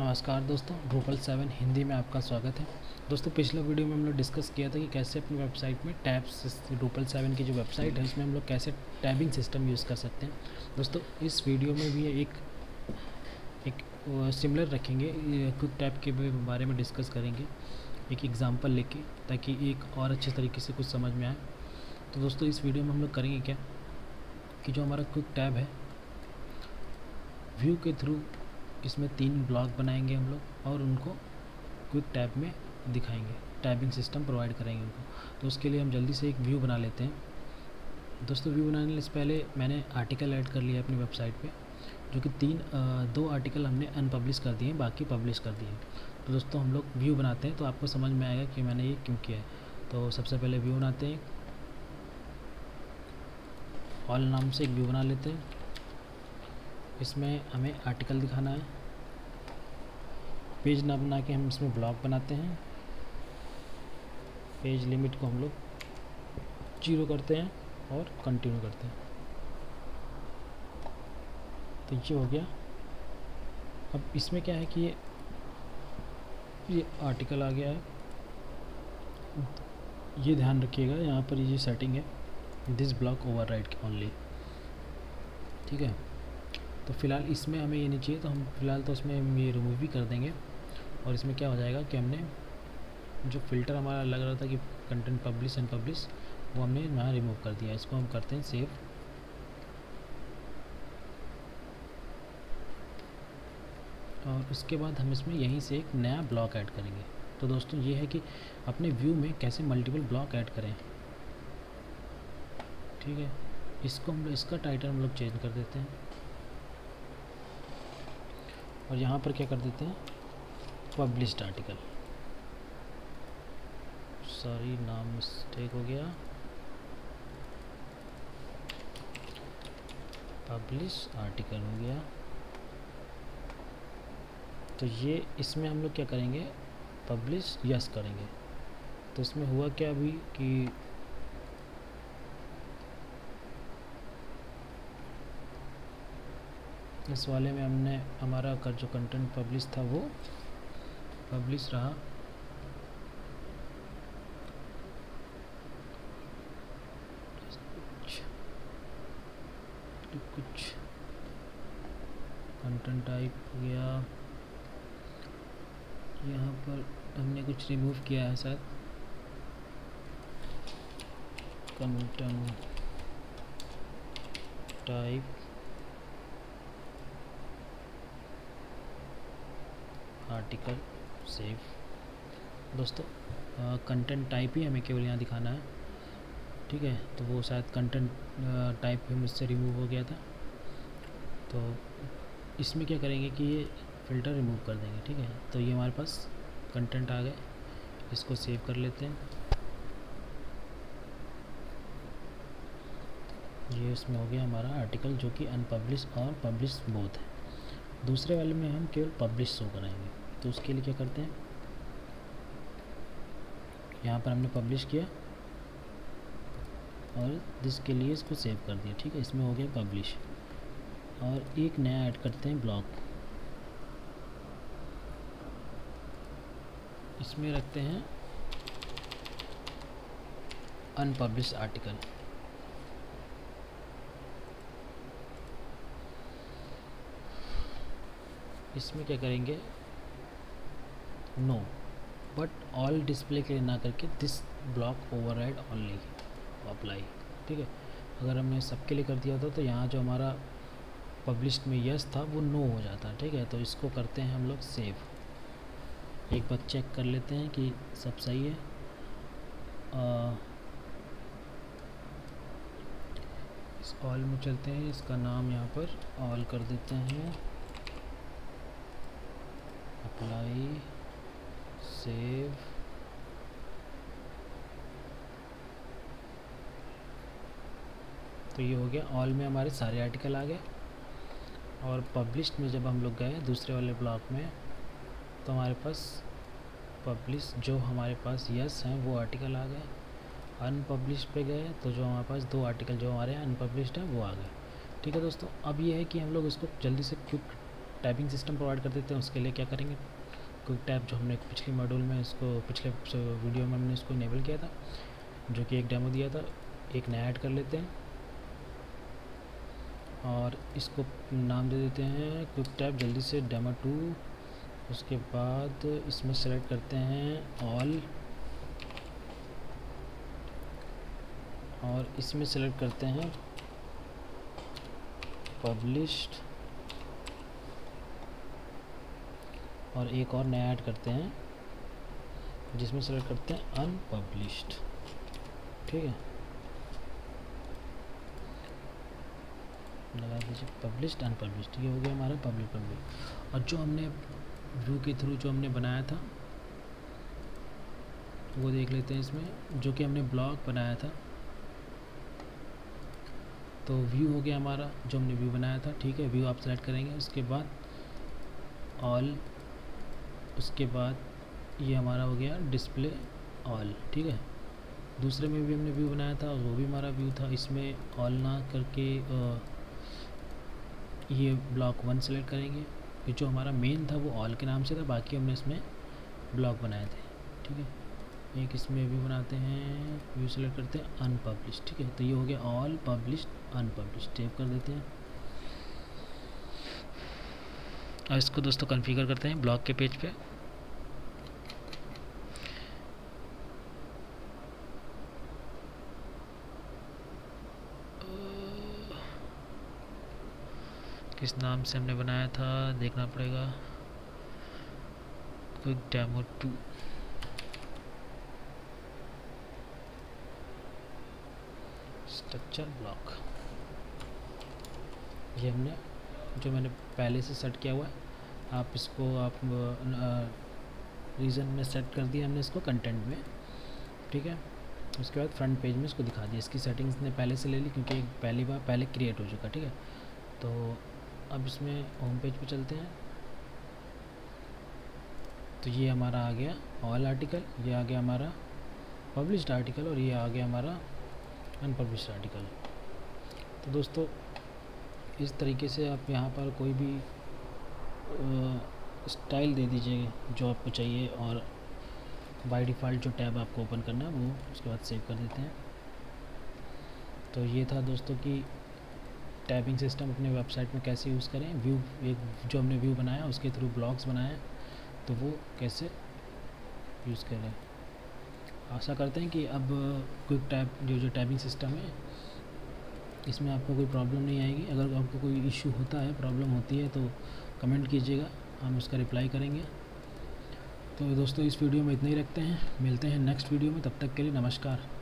नमस्कार दोस्तों Drupal seven Hindi में आपका स्वागत है। दोस्तों, पिछले वीडियो में हम लोग डिस्कस किया था कि कैसे अपनी वेबसाइट में टैब्स ड्रूपल सेवन की जो वेबसाइट है, उसमें हम लोग कैसे टैबिंग सिस्टम यूज़ कर सकते हैं। दोस्तों, इस वीडियो में भी एक एक सिमिलर रखेंगे। क्विक टैब के बारे में डिस्कस करेंगे। एक एग्ज़ाम्पल लेके, ताकि एक और अच्छे तरीके से कुछ समझ में आए। तो दोस्तों, इस वीडियो में हम लोग करेंगे क्या? कि जो हमारा क्विक टैब है व्यू के थ्रू इसमें तीन ब्लॉक बनाएँगे हम लोग और उनको क्विक टैब में दिखाएँगे। टैबिंग सिस्टम प्रोवाइड करेंगे उनको। तो उसके लिए हम जल्दी से एक व्यू बना लेते हैं। दोस्तों, व्यू बनाने से पहले मैंने आर्टिकल ऐड कर लिया अपनी वेबसाइट पे, जो कि तीन दो आर्टिकल हमने अनपब्लिश कर दिए हैं, बाकी पब्लिश कर दिए तो दोस्तों, हम लोग व्यू बनाते हैं तो आपको समझ में आएगा कि मैंने ये क्यों किया है। तो सबसे पहले व्यू बनाते हैं। ऑल नाम से एक व्यू बना लेते हैं। इसमें हमें आर्टिकल दिखाना है। पेज ना बना के हम इसमें ब्लॉग बनाते हैं। पेज लिमिट को हम लोग ज़ीरो करते हैं और कंटिन्यू करते हैं। तो ये हो गया। अब इसमें क्या है कि ये ये आर्टिकल आ गया है। ये ध्यान रखिएगा, यहाँ पर ये सेटिंग है। This block over right only ठीक है? तो फ़िलहाल इसमें हमें ये नहीं चाहिए तो हम फ़िलहाल तो उसमें ये रिमूव भी कर देंगे। और इसमें क्या हो जाएगा कि हमने जो फ़िल्टर हमारा लग रहा था कि कंटेंट पब्लिश एंड पब्लिश वो हमने यहाँ रिमूव कर दिया इसको हम करते हैं सेव और उसके बाद हम इसमें यहीं से एक नया ब्लॉक ऐड करेंगे। तो दोस्तों, ये है कि अपने व्यू में कैसे मल्टीपल ब्लॉक ऐड करें। ठीक है? इसको हम लोग, इसका टाइटल हम लोग चेंज कर देते हैं। और यहाँ पर क्या कर देते हैं? पब्लिश्ड आर्टिकल सॉरी नाम मिस्टेक हो गया। पब्लिश आर्टिकल हो गया। तो ये इसमें हम लोग क्या करेंगे? पब्लिश यस करेंगे। तो इसमें हुआ क्या अभी कि इस वाले में हमने, हमारा कर जो कंटेंट पब्लिश था वो पब्लिश रहा। कुछ कंटेंट टाइप हो गया। यहाँ पर हमने कुछ रिमूव किया है शायद। Content type article save. दोस्तों कंटेंट टाइप ही हमें केवल यहाँ दिखाना है। ठीक है तो वो शायद कंटेंट टाइप भी मुझसे रिमूव हो गया था। तो इसमें क्या करेंगे कि ये फ़िल्टर रिमूव कर देंगे, ठीक है? तो ये हमारे पास कंटेंट आ गए। इसको सेव कर लेते हैं। ये इसमें हो गया हमारा आर्टिकल जो कि अनपब्लिश और पब्लिश बोथ है। दूसरे वाले में हम केवल पब्लिश शो कराएँगे। तो उसके लिए क्या करते हैं? यहाँ पर हमने पब्लिश किया। और जिसके लिए इसको सेव कर दिया, ठीक है? इसमें हो गया पब्लिश और एक नया ऐड करते हैं ब्लॉग इसमें रखते हैं अनपब्लिश आर्टिकल इसमें क्या करेंगे? नो बट ऑल डिस्प्ले के लिए ना करके this block override only apply ठीक है? अगर हमने सबके लिए कर दिया होता तो यहाँ जो हमारा पब्लिश में यस था वो नो हो जाता ठीक है? तो इसको करते हैं हम लोग सेव एक बार चेक कर लेते हैं कि सब सही है। आ, इस ऑल में चलते हैं इसका नाम यहाँ पर ऑल कर देते हैं। अप्लाई सेव तो ये हो गया। ऑल में हमारे सारे आर्टिकल आ गए। और पब्लिश में जब हम लोग गए दूसरे वाले ब्लॉक में तो हमारे पास पब्लिश जो हमारे पास यस हैं, वो आर्टिकल आ गए। अनपब्लिश पे गए तो जो हमारे पास दो आर्टिकल जो हमारे अनपब्लिश्ड हैं, वो आ गए। ठीक है दोस्तों, अब ये है कि हम लोग इसको जल्दी से क्विक टाइपिंग सिस्टम प्रोवाइड कर देते हैं, उसके लिए क्या करेंगे? क्विक टैब जो हमने पिछले मॉड्यूल में इसको, पिछले वीडियो में हमने इसको इनेबल किया था, जो कि एक डेमो दिया था, एक नया ऐड कर लेते हैं। और इसको नाम दे देते हैं क्विक टैप जल्दी से डेमो टू उसके बाद इसमें सेलेक्ट करते हैं ऑल और इसमें सेलेक्ट करते हैं पब्लिश्ड और एक और नया ऐड करते हैं, जिसमें सेलेक्ट करते हैं अनपब्लिश्ड ठीक है? लगा दीजिए पब्लिश्ड अनपब्लिश्ड ये हो गया हमारा पब्लिक पब्लिक और जो हमने व्यू के थ्रू जो हमने बनाया था, वो देख लेते हैं इसमें। जो कि हमने ब्लॉग बनाया था तो व्यू हो गया हमारा, जो हमने व्यू बनाया था। ठीक है व्यू आप सेलेक्ट करेंगे, उसके बाद ऑल उसके बाद ये हमारा हो गया डिस्प्ले ऑल ठीक है? दूसरे में भी हमने व्यू बनाया था, वो भी हमारा व्यू था। इसमें ऑल ना करके ये ब्लॉक वन सेलेक्ट करेंगे। ये जो हमारा मेन था, वो ऑल के नाम से था, बाकी हमने इसमें ब्लॉक बनाए थे, ठीक है? एक इसमें व्यू बनाते हैं व्यू सेलेक्ट करते हैं अनपब्लिश ठीक है? तो ये हो गया ऑल पब्लिश अनपब्लिश टेप कर देते हैं। और इसको दोस्तों कॉन्फ़िगर करते हैं ब्लॉक के पेज पे। किस नाम से हमने बनाया था, देखना पड़ेगा। Quick demo to structure block ये हमने, जो मैंने पहले से सेट किया हुआ है, आप इसको, आप रीज़न में सेट कर दिया हमने इसको कंटेंट में। ठीक है? उसके बाद फ्रंट पेज में इसको दिखा दिया। इसकी सेटिंग्स ने पहले से ले ली, क्योंकि पहली बार, पहले क्रिएट हो चुका ठीक है? तो अब इसमें होम पेज पे चलते हैं। तो ये हमारा आ गया ऑल आर्टिकल ये आ गया हमारा पब्लिश्ड आर्टिकल और ये आ गया हमारा अनपब्लिश्ड आर्टिकल तो दोस्तों, इस तरीके से आप यहाँ पर कोई भी स्टाइल दे दीजिए जो आपको चाहिए और बाय डिफ़ॉल्ट जो टैब आपको ओपन करना है, वो उसके बाद सेव कर देते हैं। तो ये था दोस्तों कि टैबिंग सिस्टम अपने वेबसाइट में कैसे यूज़ करें, व्यू, एक जो हमने व्यू बनाया, उसके थ्रू ब्लॉग्स बनाए तो वो कैसे यूज़ करें। आशा करते हैं कि अब क्विक टैब जो जो टैबिंग सिस्टम है, इसमें आपको कोई प्रॉब्लम नहीं आएगी। अगर आपको कोई इशू होता है, प्रॉब्लम होती है तो कमेंट कीजिएगा, हम उसका रिप्लाई करेंगे। तो दोस्तों, इस वीडियो में इतना ही रखते हैं। मिलते हैं नेक्स्ट वीडियो में, तब तक के लिए नमस्कार।